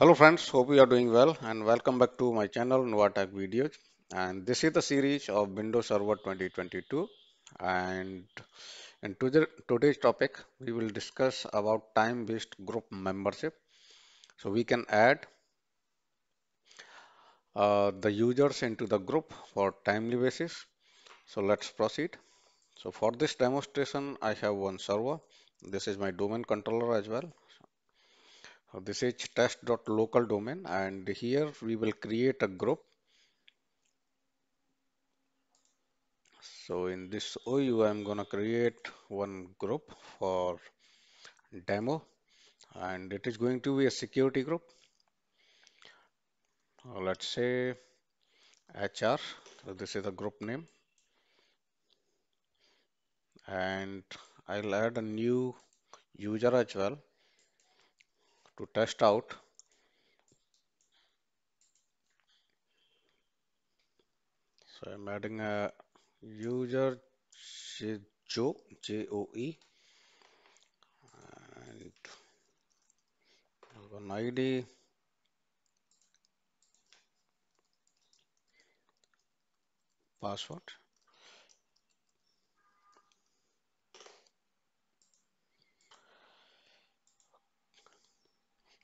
Hello friends, hope you are doing well and welcome back to my channel Novatech Videos and this is the series of Windows Server 2022 and in today's topic we will discuss about time-based group membership. So we can add uh, the users into the group for timely basis. So let's proceed. So for this demonstration I have one server. This is my domain controller as well. So this is test.local domain and here we will create a group. So in this OU I'm gonna create one group for demo and it is going to be a security group. Uh, let's say HR. So this is the group name and I'll add a new user as well to test out. So I'm adding a user Joe J O E. And an ID password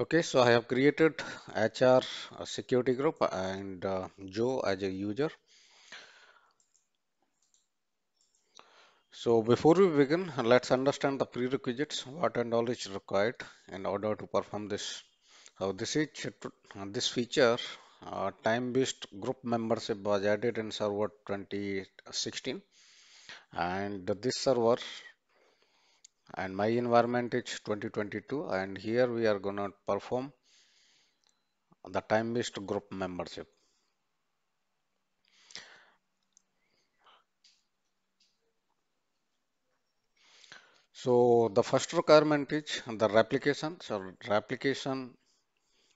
Okay, so I have created HR security group and uh, Joe as a user. So before we begin, let's understand the prerequisites, what and all is required in order to perform this. So this is this feature, uh, time-based group membership was added in server 2016 and this server and my environment is 2022 and here we are going to perform the time-based group membership. So the first requirement is the replication. So replication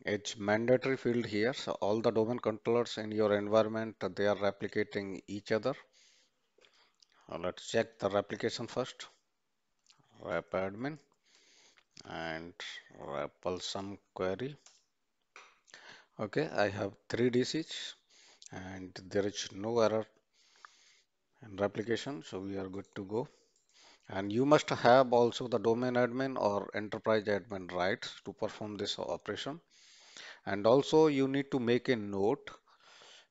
it's mandatory field here. So all the domain controllers in your environment they are replicating each other. Let's check the replication first. Rep admin and repl some query. Okay, I have three DCs and there is no error in replication, so we are good to go. And you must have also the domain admin or enterprise admin rights to perform this operation. And also you need to make a note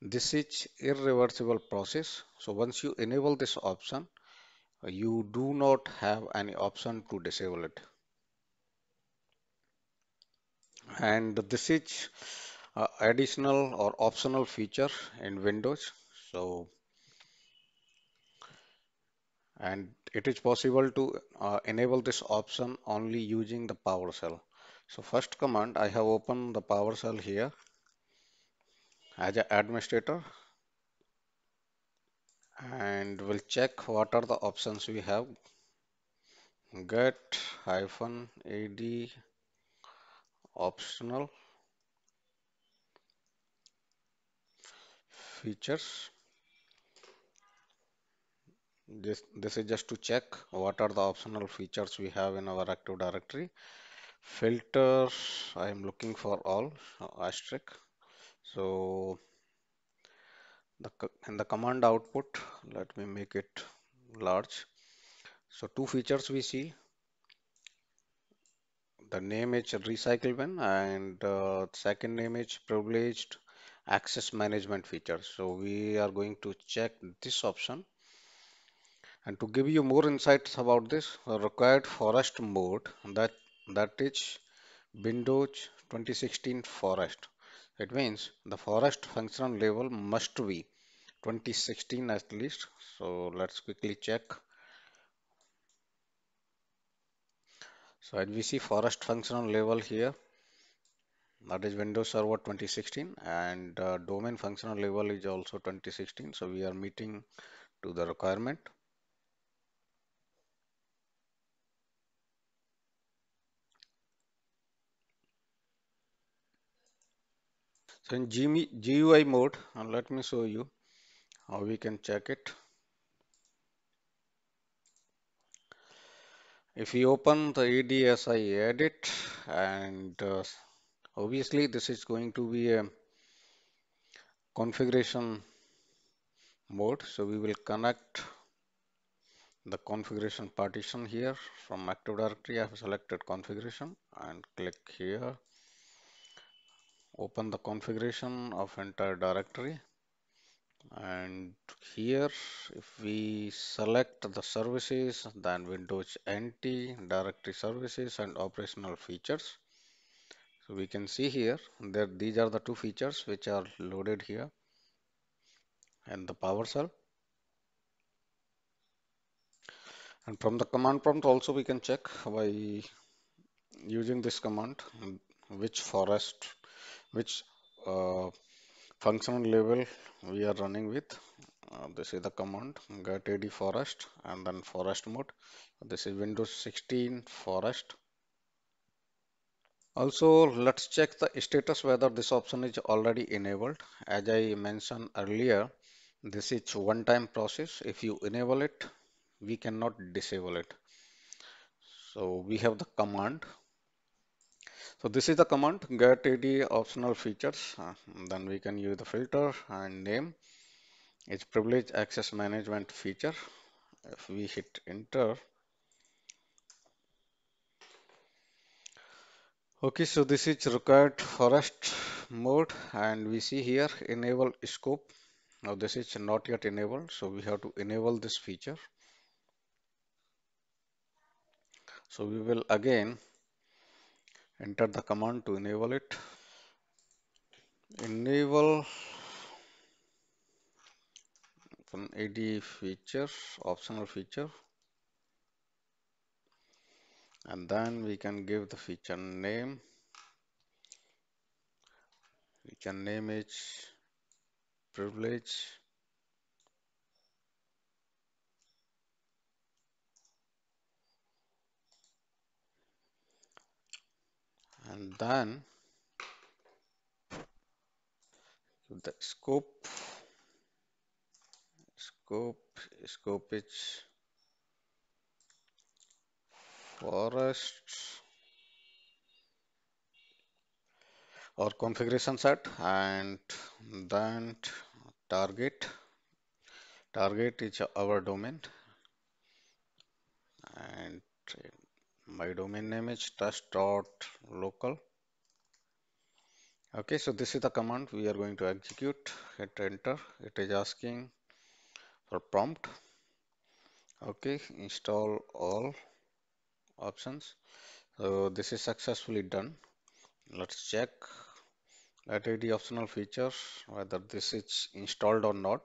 this is irreversible process. So once you enable this option you do not have any option to disable it. And this is uh, additional or optional feature in Windows. So and it is possible to uh, enable this option only using the PowerShell. So first command I have opened the PowerShell here as an administrator and we'll check what are the options we have. Get hyphen ad optional features. This this is just to check what are the optional features we have in our active directory. Filter I am looking for all asterisk. So the in the command output let me make it large. So two features we see. The name is recycle bin and uh, second name is privileged access management feature. So we are going to check this option. And to give you more insights about this required forest mode that that is Windows 2016 forest. It means the forest functional level must be 2016 at least. So let's quickly check. So as we see forest functional level here that is Windows Server 2016 and uh, domain functional level is also 2016 so we are meeting to the requirement. So in GUI mode, uh, let me show you how we can check it. If we open the ADSI Edit and uh, Obviously, this is going to be a configuration mode. So we will connect the configuration partition here from Active Directory. I have selected configuration and click here. Open the configuration of entire directory and here if we select the services then Windows NT directory services and operational features. So we can see here that these are the two features which are loaded here. And the PowerShell and from the command prompt also we can check by using this command which forest which uh, functional level we are running with uh, this is the command get ad forest and then forest mode. This is windows 16 forest. Also let's check the status whether this option is already enabled. As i mentioned earlier this is one time process. If you enable it we cannot disable it. So we have the command so this is the command get ad optional features. Uh, then we can use the filter and name. It's privilege access management feature. If we hit enter. Okay so this is required forest mode and we see here enable scope. Now this is not yet enabled so we have to enable this feature. So we will again enter the command to enable it. Enable an ad feature optional feature. And then we can give the feature name. We can name it privilege and then the scope scope scope is forest or configuration set and then target. Target is our domain and my domain name is test.local okay so this is the command we are going to execute. Hit enter. It is asking for prompt. Okay install all options. So this is successfully done. Let's check that ad optional features whether this is installed or not.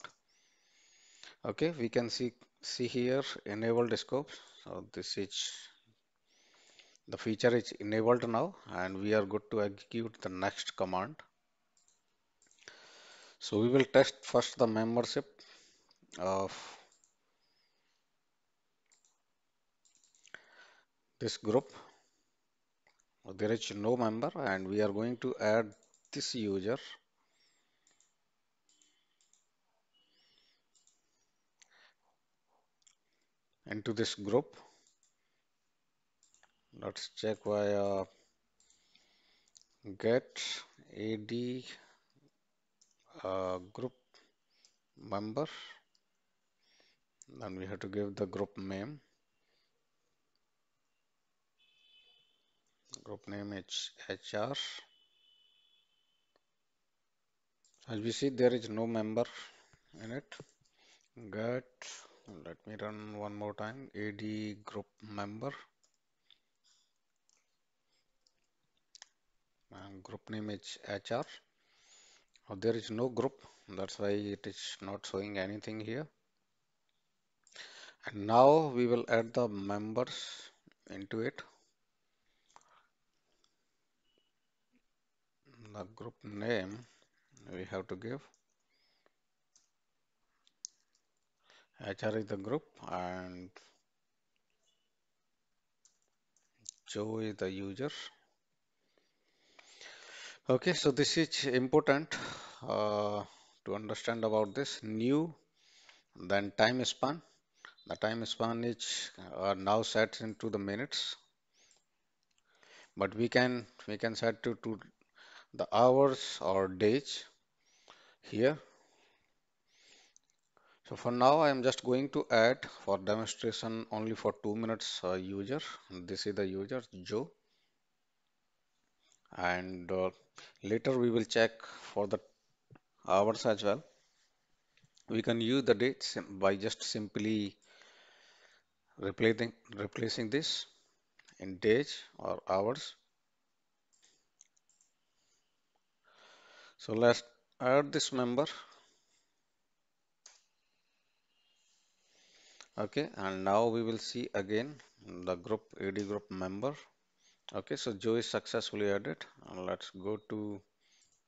Okay we can see see here enabled scopes. So this is the feature is enabled now and we are good to execute the next command. So we will test first the membership of this group. There is no member and we are going to add this user. Into this group let's check via get ad uh, group member. Then we have to give the group name. Group name is hr as we see there is no member in it. Get let me run one more time. Ad group member and group name is hr oh, there is no group. That's why it is not showing anything here. And now we will add the members into it. The group name we have to give. HR is the group and Joe is the user okay so this is important uh, to understand about this new then time span the time span is uh, now set into the minutes but we can we can set to, to the hours or days here. So for now, I am just going to add for demonstration only for two minutes uh, user. This is the user Joe. And uh, later we will check for the hours as well. We can use the dates by just simply replacing replacing this in days or hours. So let's add this member. Okay, and now we will see again the group AD group member. Okay, so Joe is successfully added. and let's go to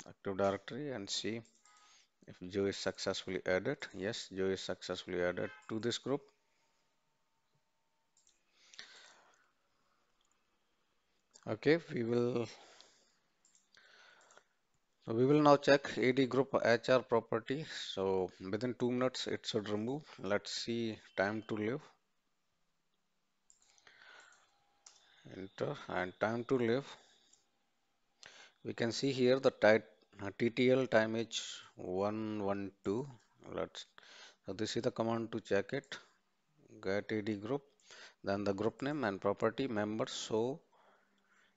Active Directory and see if Joe is successfully added. Yes, Joe is successfully added to this group. Okay, we will so we will now check AD group HR property. So within two minutes it should remove. Let's see time to live. Enter and time to live. We can see here the TTL uh, time is 112. Let's so this is the command to check it. Get AD group, then the group name and property member. So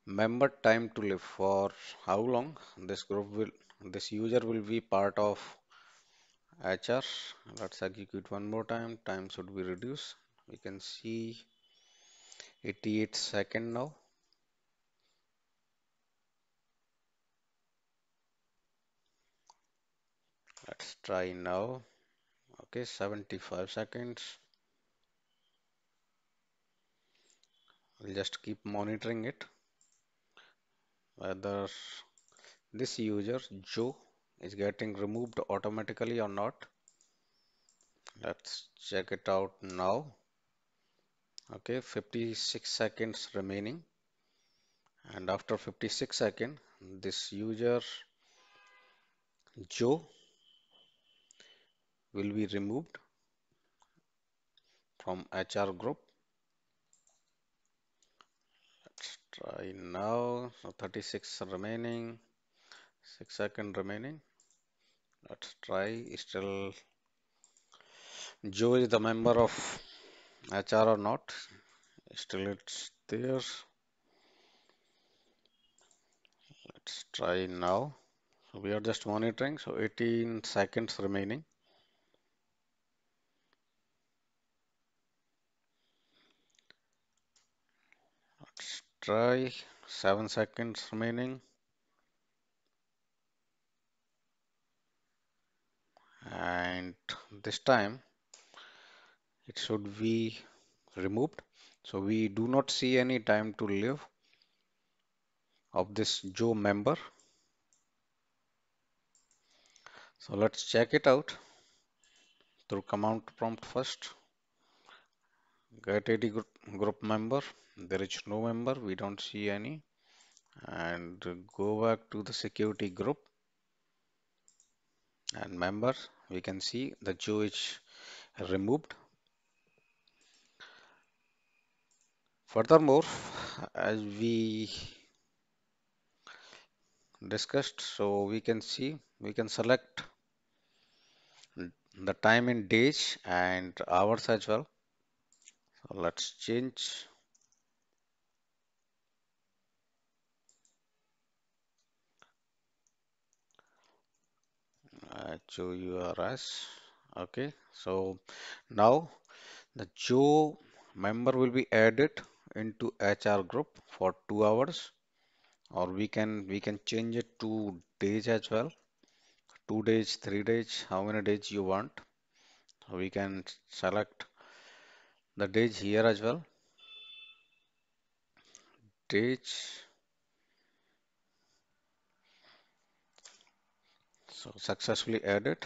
member time to live for how long this group will this user will be part of HR let's execute one more time time should be reduced we can see 88 second now. Let's try now. Okay 75 seconds. We'll just keep monitoring it. Whether this user Joe is getting removed automatically or not. Let's check it out now okay 56 seconds remaining. And after 56 seconds this user Joe will be removed from HR group. Let's try now. So 36 remaining. 6 second remaining. Let's try. Still Joe is the member of HR or not? Still it's there. Let's try now. So we are just monitoring. So 18 seconds remaining. Let's try. 7 seconds remaining. And this time it should be removed. So we do not see any time to live of this Joe member. So let's check it out through command prompt first. Get AD group member. There is no member. We don't see any. And go back to the security group. And member we can see the Joe is removed furthermore as we discussed so we can see we can select the time in days and hours as well. So let's change. HOURS okay so now the Joe member will be added into HR group for two hours or we can we can change it to days as well. Two days three days how many days you want. We can select the days here as well. Days so successfully added.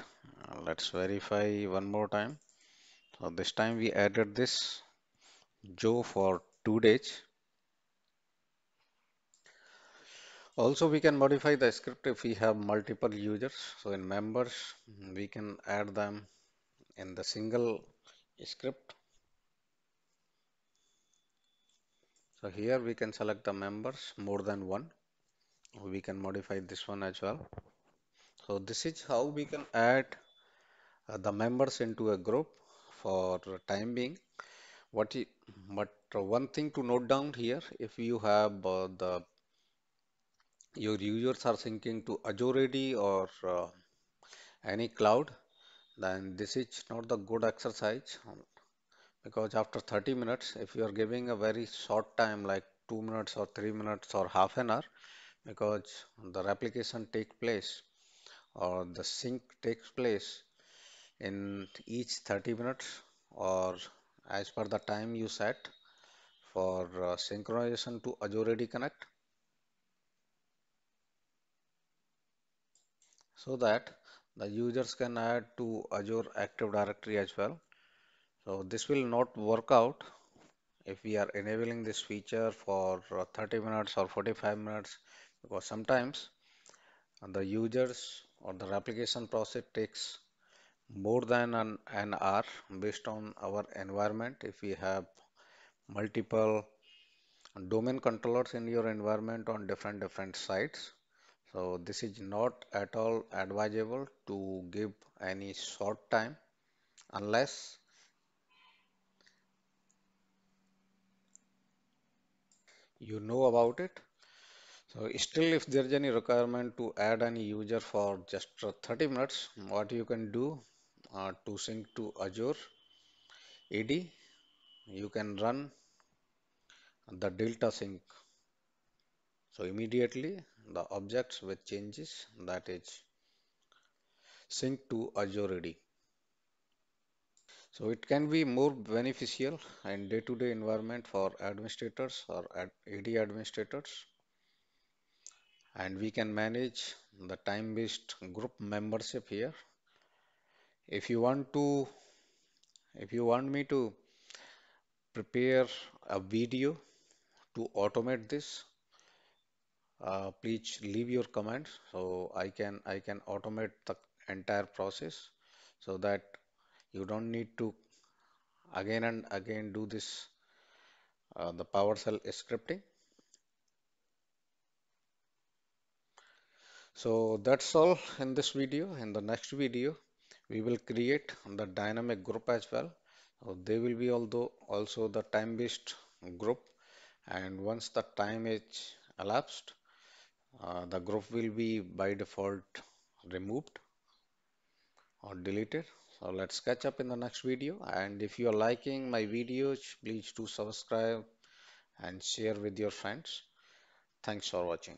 Let's verify one more time. So this time we added this Joe for two days also we can modify the script if we have multiple users so in members we can add them in the single script so here we can select the members more than one we can modify this one as well. So this is how we can add uh, the members into a group for time being. What uh, one thing to note down here, if you have uh, the your users are syncing to Azure AD or uh, any cloud, then this is not the good exercise. Because after 30 minutes, if you are giving a very short time like two minutes or three minutes or half an hour, because the replication take place or the sync takes place in each 30 minutes or as per the time you set for uh, synchronization to Azure AD Connect so that the users can add to Azure Active Directory as well. So this will not work out if we are enabling this feature for uh, 30 minutes or 45 minutes because sometimes the users or the replication process takes more than an, an hour based on our environment if we have multiple domain controllers in your environment on different different sites. So this is not at all advisable to give any short time unless you know about it. So still if there is any requirement to add any user for just uh, 30 minutes what you can do uh, to sync to Azure AD you can run the delta sync. So immediately the objects with changes that is sync to Azure AD so it can be more beneficial in day-to-day environment for administrators or AD administrators. And we can manage the time-based group membership here. If you want to if you want me to prepare a video to automate this uh, please leave your comments so I can I can automate the entire process so that you don't need to again and again do this uh, the PowerShell scripting. So that's all in this video. In the next video we will create the dynamic group as well they will be although also the time-based group and once the time is elapsed uh, the group will be by default removed or deleted. So let's catch up in the next video. And if you are liking my videos please do subscribe and share with your friends. Thanks for watching